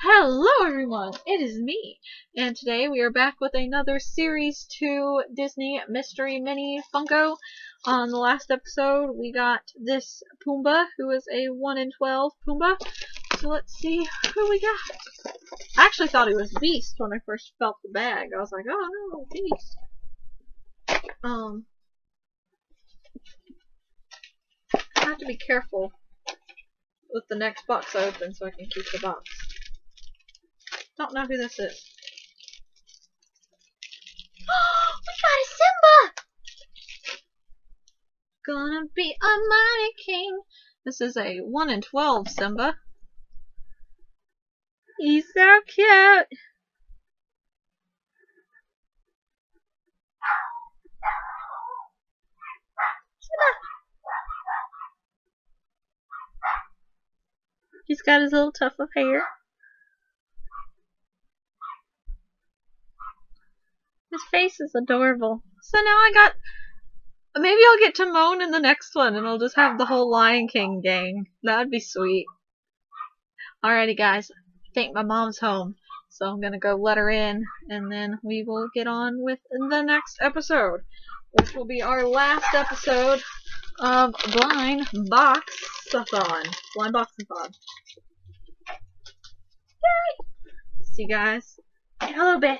Hello everyone, it is me, and today we are back with another Series 2 Disney Mystery Mini Funko. On the last episode we got this Pumbaa, who is a 1 in 12 Pumbaa. So let's see who we got. I actually thought he was Beast when I first felt the bag. I was like, oh no, Beast. Um, I have to be careful with the next box I open so I can keep the box. Don't know who this is. we got a Simba! Gonna be a mighty king. This is a 1 in 12 Simba. He's so cute. He's got his little tuft of hair. His face is adorable. So now I got. Maybe I'll get Timon in the next one and I'll just have the whole Lion King gang. That'd be sweet. Alrighty, guys. I think my mom's home. So I'm gonna go let her in and then we will get on with the next episode. Which will be our last episode of Blind Box-a-thon. Blind Box-a-thon. Yay! See you guys little bit.